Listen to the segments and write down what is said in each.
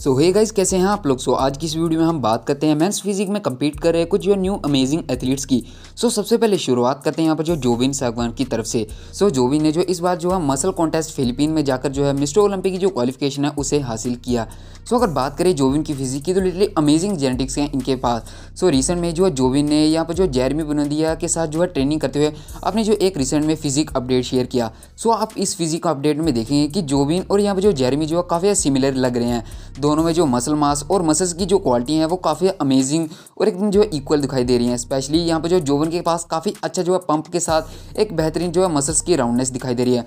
सो hey guys कैसे हैं आप लोग? सो so, आज की इस वीडियो में हम बात करते हैं मेंस फिजिक में कम्पीट कर रहे हैं कुछ जो न्यू अमेजिंग एथलीट्स की। सो so, सबसे पहले शुरुआत करते हैं यहाँ पर जो जोविन सागवान की तरफ़ से। सो so, जोविन ने जो इस बार जो है मसल कॉन्टेस्ट फिलीपीन में जाकर जो है मिस्टर ओलंपिक की जो क्वालिफिकेशन है उसे हासिल किया। सो so, अगर बात करें जोविन की फिजिक की तो लिटली अमेजिंग जेनेटिक्स हैं इनके पास। सो so, रिसेंट में जो है जोविन ने यहाँ पर जो जैरमी बुनदिया के साथ जो है ट्रेनिंग करते हुए अपने जो एक रिसेंट में फिजिक अपडेट शेयर किया। सो so, आप इस फिजिक अपडेट में देखेंगे कि जोविन और यहाँ पर जो जैरमी जो है काफ़ी सिमिलर लग रहे हैं। दोनों में जो मसल मास और मसल्स की जो क्वालिटी है वो काफ़ी अमेजिंग और एकदम जो है इक्वल दिखाई दे रही है। स्पेशली यहाँ पर जो जोवन के पास काफ़ी अच्छा जो है पंप के साथ एक बेहतरीन जो है मसल्स की राउंडनेस दिखाई दे रही है।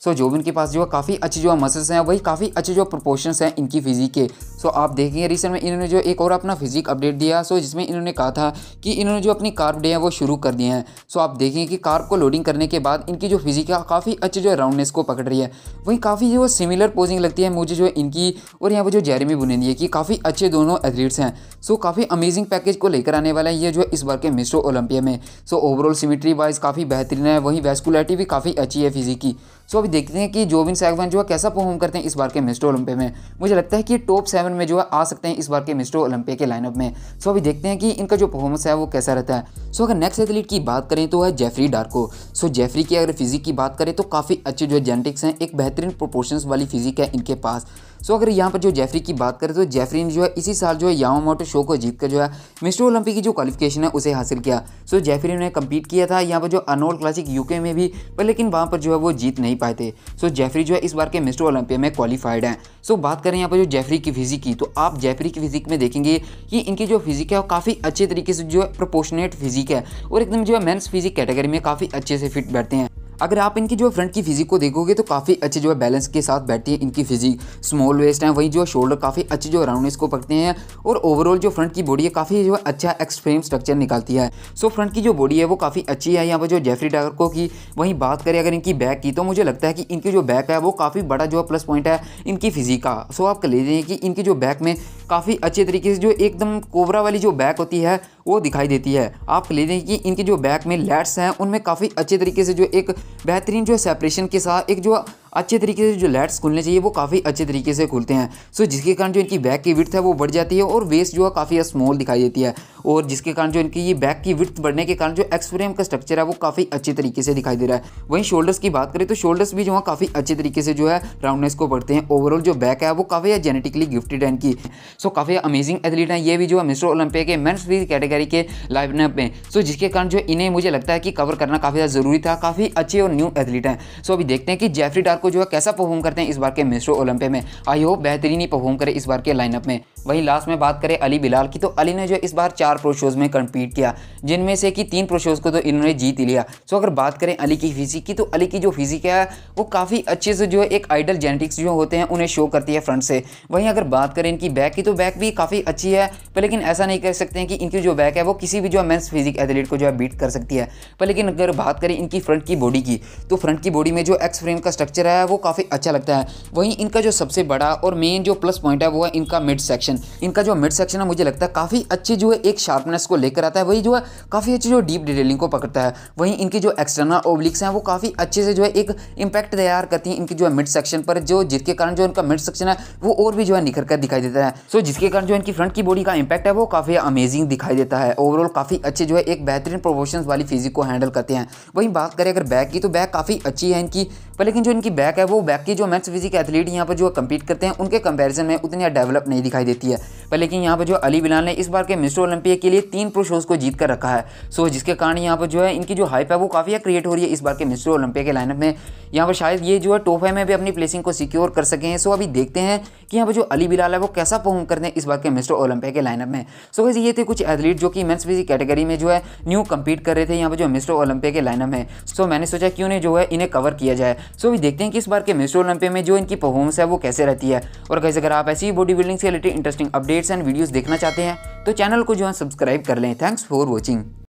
सो so, जोबिन के पास जो है काफ़ी अच्छी जो है मसल्स हैं वही काफ़ी अच्छे जो प्रोपोर्शंस हैं इनकी फिजिक के। सो आप देखेंगे रिसेंट में इन्होंने जो एक और अपना फिजिक अपडेट दिया सो जिसमें इन्होंने कहा था कि इन्होंने जो अपनी कार्ब डे है वो शुरू कर दिए हैं। सो आप देखेंगे कि कार्ब को लोडिंग करने के बाद इनकी जो फिजिक है, काफ़ी अच्छे जो राउंडनेस को पकड़ रही है। वहीं काफ़ी जो सिमिलर पोजिंग लगती है मुझे जो इनकी और यहाँ पर जो जेरेमी बुनेदी है कि, काफ़ी अच्छे दोनों एथलीट्स हैं। सो काफ़ी अमेजिंग पैकेज को लेकर आने वाला है ये जो इस बार के मिस्ट्रो ओलंपिया में। सो ओवरऑल सिमिट्री वाइज काफ़ी बेहतरीन है, वहीं वेस्कुलरिटी भी काफ़ी अच्छी है फिजिक की। सो अभी देखते हैं कि जोविन सैगवान जो है कैसा परफॉर्म करते हैं इस बार के मिस्टर ओलंपिया में। मुझे लगता है कि टॉप सेवन में जो है, आ सकते हैं इस बार के मिस्टर ओलंपिया के लाइनअप में। सो अभी देखते हैं कि इनका जो परफॉर्मेंस है, वो कैसा रहता है। सो अगर नेक्स्ट एथलीट की बात करें तो है जेफरी डार्को सो जेफरी की अगर फिजिक की बात करें तो काफ़ी अच्छे जो है जेनेटिक्स हैं, एक बेहतरीन प्रोपोर्शंस वाली फिजिक है इनके पास। सो अगर यहाँ पर जो जेफरी की बात करें तो जेफरी ने जो है, इसी साल जो है यामामोटो शो को जीत कर जो है, मिस्टर ओलंपिक की जो क्वालिफिकेशन है, उसे हासिल किया। सो जेफरी ने कम्पीट किया था यहाँ पर जो अनोल क्लासिक यूके में भी, पर लेकिन वहाँ पर जो है, वो जीत नहीं पाए थे। सो जेफरी जो है, इस बार के मिस्टर ओलंपिया में क्वालिफाइड हैं। सो बात करें यहाँ पर जो जेफरी की फिजिक की तो आप जेफरी की फिजिक में देखेंगे कि इनकी जो फिजिक है वो काफ़ी अच्छे तरीके से जो है प्रोपोर्शनेट फिजिक है और एकदम जो है मेन्स फिजिक कैटेगरी में काफ़ी अच्छे से फिट बैठते हैं। अगर आप इनकी जो फ्रंट की फिजिक को देखोगे तो काफ़ी अच्छे जो है बैलेंस के साथ बैठती है इनकी फिजिक स्मॉल वेस्ट है, वही जो शोल्डर काफ़ी अच्छे जो राउंडनेस को पकड़ते हैं और ओवरऑल जो फ्रंट की बॉडी है, काफ़ी जो है अच्छा एक्सट्रीम स्ट्रक्चर निकालती है। सो फ्रंट की जो बॉडी है, वो काफ़ी अच्छी है। यहाँ पर जो जेफरी डार्को की वहीं बात करें अगर इनकी बैक की तो मुझे लगता है कि इनकी जो बैक है, वो काफ़ी बड़ा जो है प्लस पॉइंट है इनकी फिजिक का। सो आप ले लीजिए कि इनकी जो बैक में काफ़ी अच्छे तरीके से जो एकदम कोबरा वाली जो बैक होती है वो दिखाई देती है। आप ले लें कि इनके जो बैक में लैट्स हैं, उनमें काफ़ी अच्छे तरीके से जो एक बेहतरीन जो सेपरेशन के साथ एक जो अच्छे तरीके से जो लेट्स खुलने चाहिए, वो काफ़ी अच्छे तरीके से खुलते हैं। सो जिसके कारण जो इनकी बैक की विर्थ है, वो बढ़ जाती है और वेस्ट जो है काफ़ी स्मॉल दिखाई देती है। और जिसके कारण जो इनकी ये बैक की विर्थ बढ़ने के कारण जो एक्सफ्रेम का स्ट्रक्चर है, वो काफ़ी अच्छे तरीके से दिखाई दे रहा है। वहीं शोल्डर्स की बात करें तो शोल्डर्स भी जो है, काफ़ी अच्छे तरीके से जो है राउंडनेस को बढ़ते हैं। ओवरऑल जो बैक है, वो काफ़ी जेनेटिकली गिफ्टेड है इनकी। सो काफ़ी अमेजिंग एथलीट है। ये भी जो है मिस्टर ओलंपिया के मेन्स फ्री कैटेगरी के लाइनअप में। सो जिसके कारण जो इन्हें मुझे लगता है कि कवर करना काफ़ी ज़्यादा ज़रूरी था। काफ़ी अच्छे और न्यू एथलीट हैं। सो अभी देखते हैं कि जेफरी डार्क को जो है कैसा परफॉर्म करते हैं इस बार के मिस्ट्रो ओलंपिया में? आई होप बेहतरीन ही परफॉर्म करे इस बार के लाइनअप में। वहीं लास्ट में बात करें अली बिलाल की तो अली ने जो इस बार चार प्रो शोज़ में कम्पीट किया, जिनमें से कि तीन प्रो शोज़ को तो इन्होंने जीत ही लिया। सो अगर बात करें अली की फिजिक की तो अली की जो फिजिक है, वो काफ़ी अच्छे से जो है एक आइडल जेनेटिक्स जो होते हैं, उन्हें शो करती है फ्रंट से। वहीं अगर बात करें इनकी बैक की तो बैक भी काफ़ी अच्छी है, पर लेकिन ऐसा नहीं कर सकते हैं कि इनकी जो बैक है, वो किसी भी जो मेंस फिजिक एथलीट को जो है बीट कर सकती है। पर लेकिन अगर बात करें इनकी फ्रंट की बॉडी की तो फ्रंट की बॉडी में जो एक्स फ्रेम का स्ट्रक्चर है वो काफ़ी अच्छा लगता है। वहीं इनका जो सबसे बड़ा और मेन जो प्लस पॉइंट है, वो है इनका मिड सेक्शन इनका जो मिड सेक्शन है, मुझे लगता है काफ़ी अच्छी जो है एक शार्पनेस को लेकर आता है, वही जो है काफ़ी अच्छी जो डीप डिटेलिंग को पकड़ता है। वहीं इनकी जो एक्सटर्नल ओब्लिक्स हैं, वो काफ़ी अच्छे से जो है एक इंपैक्ट तैयार करती हैं इनकी जो है मिड सेक्शन पर, जो जिसके कारण जो इनका मिड सेक्शन है, वो और भी जो है निखर कर दिखाई देता है। सो जिसके कारण जो इनकी फ्रंट की बॉडी का इम्पैक्ट है, वो काफ़ी अमेजिंग दिखाई देता है। ओवरऑल काफ़ी अच्छे जो है एक बेहतरीन प्रोपोर्शन वाली फिजिक को हैंडल करते हैं। वहीं बात करें अगर बैक की तो बैक काफ़ी अच्छी है इनकी। पर लेकिन जो इनकी बैक है, वो बैक की जो मैथ्स फिजिक एथलीट यहाँ पर जो कम्पीट करते हैं, उनके कंपेरिजन में उतनी डेवलप नहीं दिखाई देती है। पर लेकिन यहाँ पर जो अली बिलाल ने इस बार के मिस्टर ओलंपिया के लिए तीन प्रो शोज़ को जीत कर रखा है। सो जिसके कारण यहाँ पर जो है, इनकी जो हाइप है, वो काफ़ी क्रिएट हो रही है इस बार के मिस्टर ओलंपिया के लाइनअप में। यहाँ पर शायद ये जो है टॉप फाइव में भी अपनी प्लेसिंग को सिक्योर कर सके हैं। सो अभी देखते हैं कि यहाँ पर जो अली बिलाल है, वो कैसा परफॉर्म करते हैं इस बार के मिस्टर ओलंपिया के लाइनअप में। सो वैसे ये थे कुछ एथलीट जो कि मेंस फिजिक कैटेगरी में जो है न्यू कम्पीट कर रहे थे यहाँ पर जो मिस्टर ओलंपिया के लाइनअप में। सो मैंने सोचा क्यों नहीं जो है इन्हें कवर किया जाए। सो अभी देखते हैं कि इस बार के मिस्टर ओलंपिया में जो इनकी परफॉर्मेंस है, वो कैसे रहती है। और कैसे अगर आप ऐसी बॉडी बिल्डिंग से related interesting updates and videos देखना चाहते हैं तो चैनल को जो है सब्सक्राइब कर लें। Thanks for watching